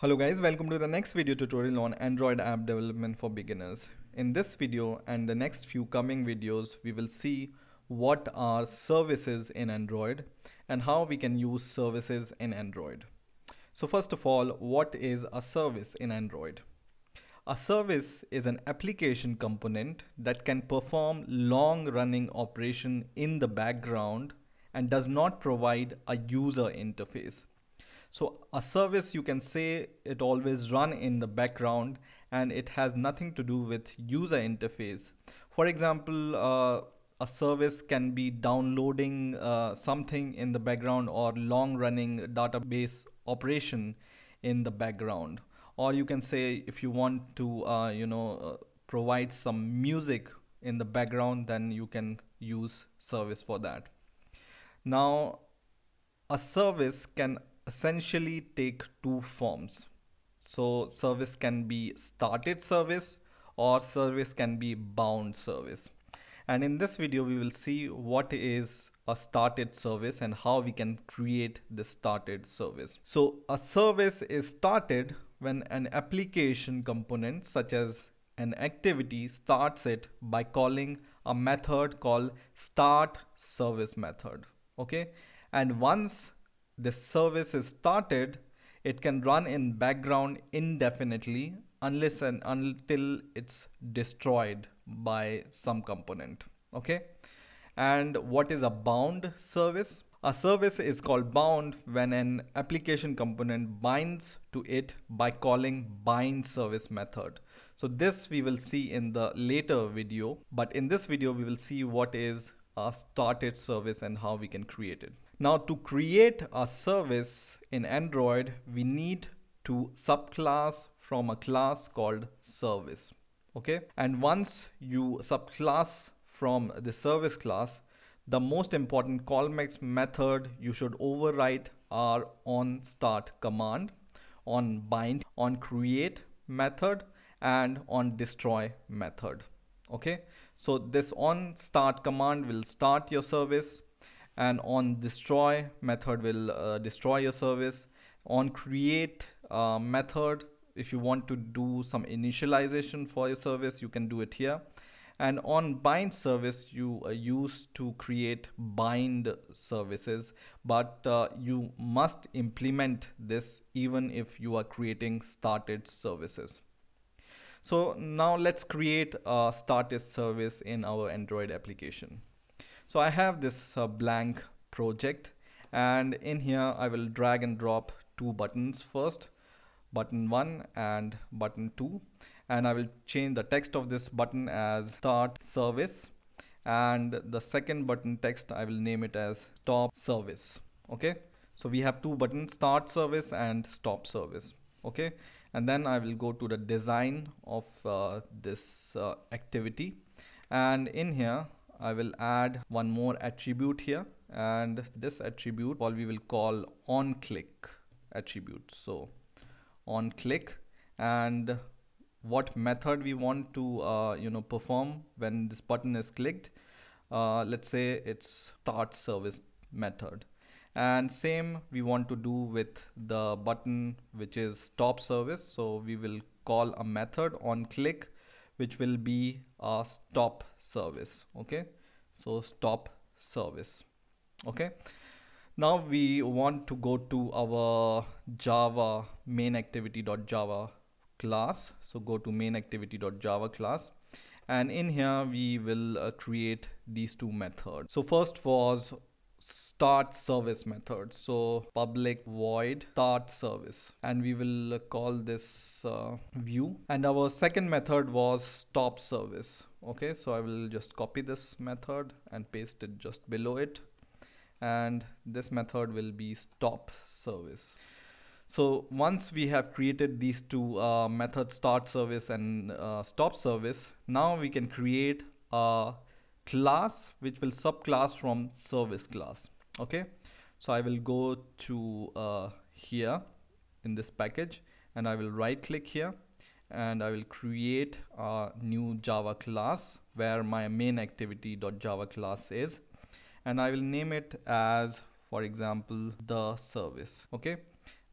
Hello guys, welcome to the next video tutorial on Android app development for beginners. In this video and the next few coming videos, we will see what are services in Android and how we can use services in Android. So first of all, what is a service in Android? A service is an application component that can perform long running operation in the background and does not provide a user interface. So a service you can say it always run in the background and it has nothing to do with user interface. For example, uh, a service can be downloading uh, something in the background or long running database operation in the background. Or you can say if you want to, uh, you know, uh, provide some music in the background, then you can use service for that. Now, a service can essentially take two forms. So service can be started service or service can be bound service. And in this video, we will see what is a started service and how we can create the started service. So a service is started when an application component such as an activity starts it by calling a method called start service method. Okay. And once the service is started, it can run in background indefinitely unless and until it's destroyed by some component. Okay. And what is a bound service? A service is called bound when an application component binds to it by calling bind service method. So this we will see in the later video, but in this video we will see what is a started service and how we can create it. Now to create a service in Android, we need to subclass from a class called service. Okay. And once you subclass from the service class, the most important callbacks method you should override are on start command, on bind, on create method, and on destroy method. Okay. So this on start command will start your service and on destroy method will uh, destroy your service. On create uh, method if you want to do some initialization for your service you can do it here. And on bind service you uh, use to create bind services but uh, you must implement this even if you are creating started services. So now let's create a started service in our android application so I have this uh, blank project and in here I will drag and drop two buttons first button 1 and button 2 and I will change the text of this button as start service and the second button text I will name it as stop service okay? So we have two buttons start service and stop service okay? And then I will go to the design of uh, this uh, activity and in here I will add one more attribute here and this attribute all we will call on click attribute. So on click and what method we want to uh, you know perform when this button is clicked? Uh, let's say it's start service method. And same we want to do with the button which is stop service. So we will call a method on click which will be a stop service okay? So stop service okay? Now we want to go to our java main activity.java class. So go to main activity.java class. And in here we will uh, create these two methods. So first was start service method. So public void start service. And we will call this uh, view. And our second method was stop service. Okay so I will just copy this method and paste it just below it. And this method will be stop service. So once we have created these two uh, methods start service and uh, stop service now we can create a class which will subclass from service class. Okay? So I will go to uh, here in this package and I will right click here and I will create a new Java class where my main activity.java class is and I will name it as for example the service. Okay?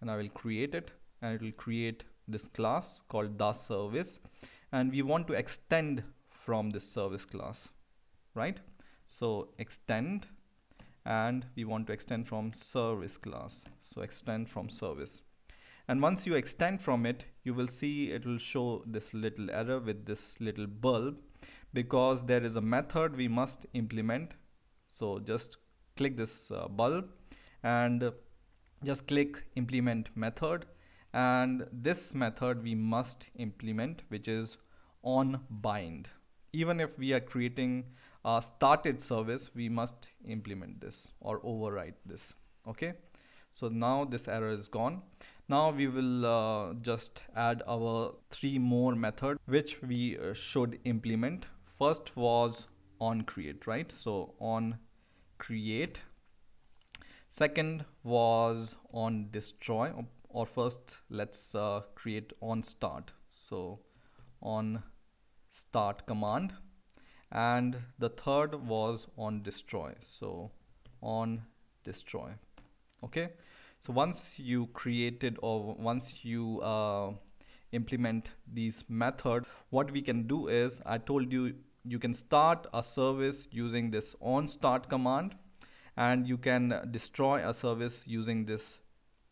And I will create it and it will create this class called the service and we want to extend from this service class right? So extend and we want to extend from service class. So extend from service. And once you extend from it you will see it will show this little error with this little bulb. Because there is a method we must implement. So just click this uh, bulb and just click implement method. And this method we must implement which is on bind. Even if we are creating a started service we must implement this or override this okay? So now this error is gone. Now we will uh, just add our three more method which we uh, should implement. First was on create right? So on create. Second was on destroy or first let's uh, create on start. So on start command and the third was on destroy. So on destroy. Okay? So once you created or once you uh, implement these method what we can do is I told you you can start a service using this on start command and you can destroy a service using this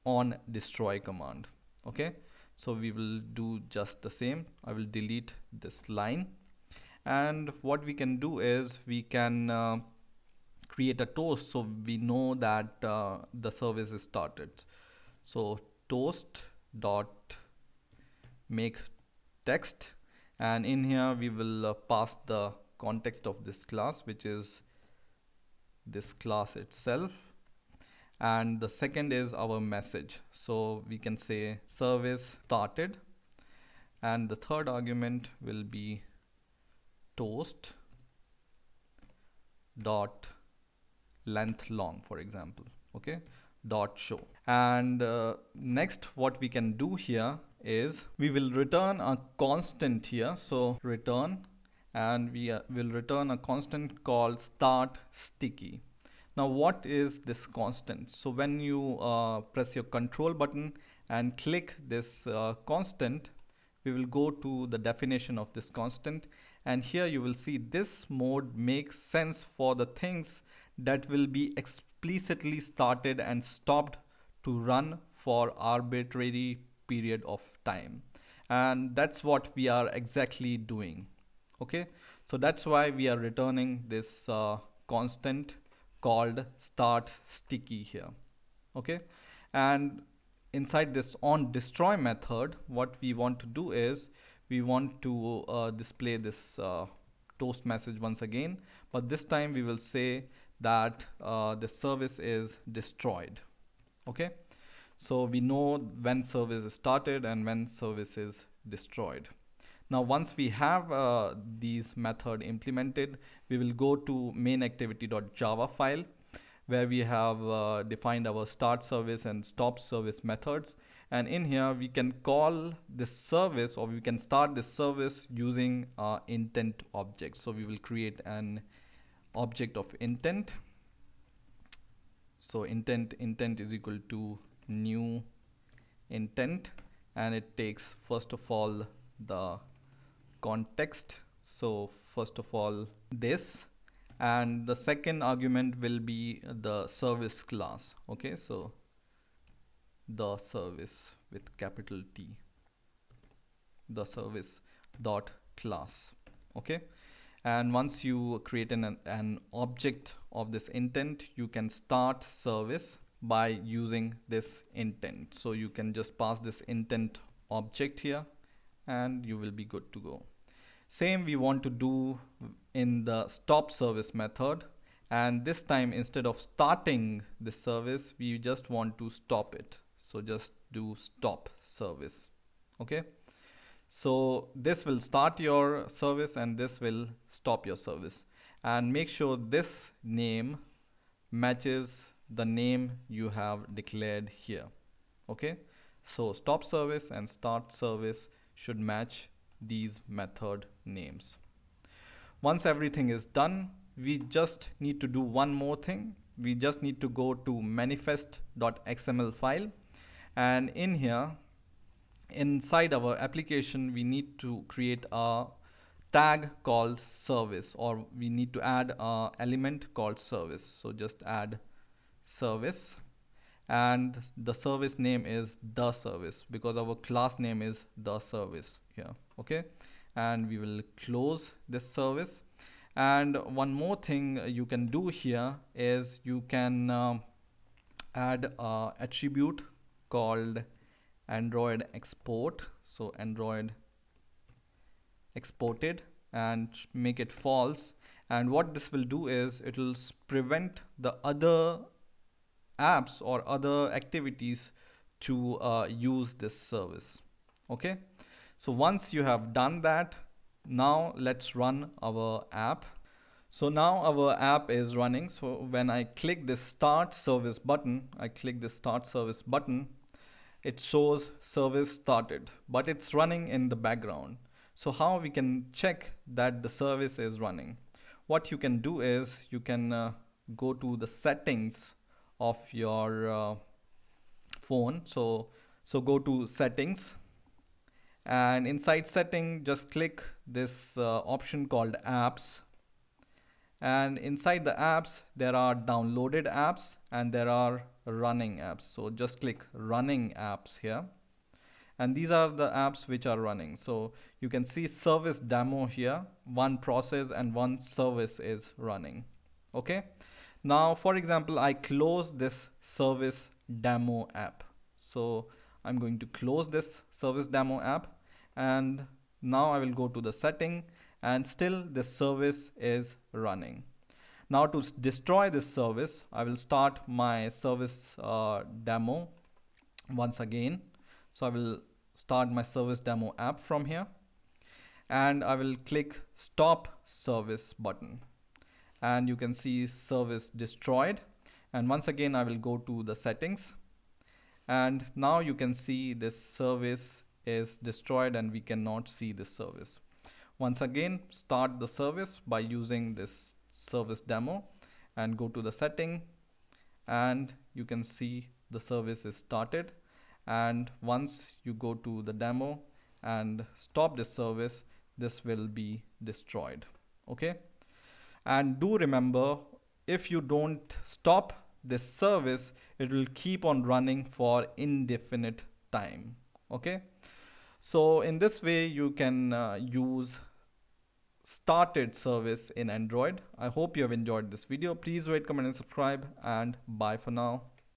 on destroy command. Okay? So we will do just the same. I will delete this line and what we can do is we can uh, create a toast so we know that uh, the service is started. So toast dot make text. And in here we will uh, pass the context of this class which is this class itself. And the second is our message. So we can say service started. And the third argument will be toast dot length long for example okay? Dot show. And uh, next what we can do here is we will return a constant here. So return and we uh, will return a constant called start sticky. Now what is this constant? So when you uh, press your control button and click this uh, constant we will go to the definition of this constant and here you will see this mode makes sense for the things that will be explicitly started and stopped to run for arbitrary period of time. And that's what we are exactly doing. Okay? So that's why we are returning this uh, constant called start sticky here. Okay? And inside this on destroy method what we want to do is we want to uh, display this uh, toast message once again. But this time we will say that uh, the service is destroyed. Okay? So we know when service is started and when service is destroyed. Now once we have uh, these method implemented, we will go to main activity.java file where we have uh, defined our start service and stop service methods. And in here we can call this service or we can start this service using uh, intent object. So we will create an object of intent. So intent intent is equal to new intent and it takes first of all the context so first of all this and the second argument will be the service class okay so the service with capital T. The service dot class okay? And once you create an, an object of this intent you can start service by using this intent. So you can just pass this intent object here and you will be good to go. Same we want to do in the stop service method. And this time instead of starting the service we just want to stop it so just do stop service okay so this will start your service and this will stop your service and make sure this name matches the name you have declared here okay so stop service and start service should match these method names. Once everything is done, we just need to do one more thing. We just need to go to manifest.xml file and in here inside our application we need to create a tag called service or we need to add a element called service. So just add service. And the service name is the service because our class name is the service here okay? And we will close this service. And one more thing you can do here is you can uh, add a attribute called android export. So android exported and make it false. And what this will do is it will prevent the other apps or other activities to uh, use this service. Okay? So once you have done that now let's run our app. So now our app is running. So when I click this start service button I click this start service button it shows service started but it's running in the background. So how we can check that the service is running? What you can do is you can uh, go to the settings of your uh, phone. So so go to settings and inside setting just click this uh, option called apps and inside the apps there are downloaded apps and there are running apps. So just click running apps here. And these are the apps which are running. So you can see service demo here. One process and one service is running. Okay? Now for example I close this service demo app. So I'm going to close this service demo app. And now I will go to the setting and still this service is running. Now to destroy this service, I will start my service uh, demo once again. So I will start my service demo app from here and I will click stop service button and you can see service destroyed and once again I will go to the settings and now you can see this service is destroyed and we cannot see this service once again, start the service by using this service demo and go to the setting and you can see the service is started. And once you go to the demo and stop this service this will be destroyed. Okay? And do remember if you don't stop this service it will keep on running for indefinite time. Okay? So in this way you can uh, use started service in Android. I hope you have enjoyed this video. Please rate, comment and subscribe and bye for now.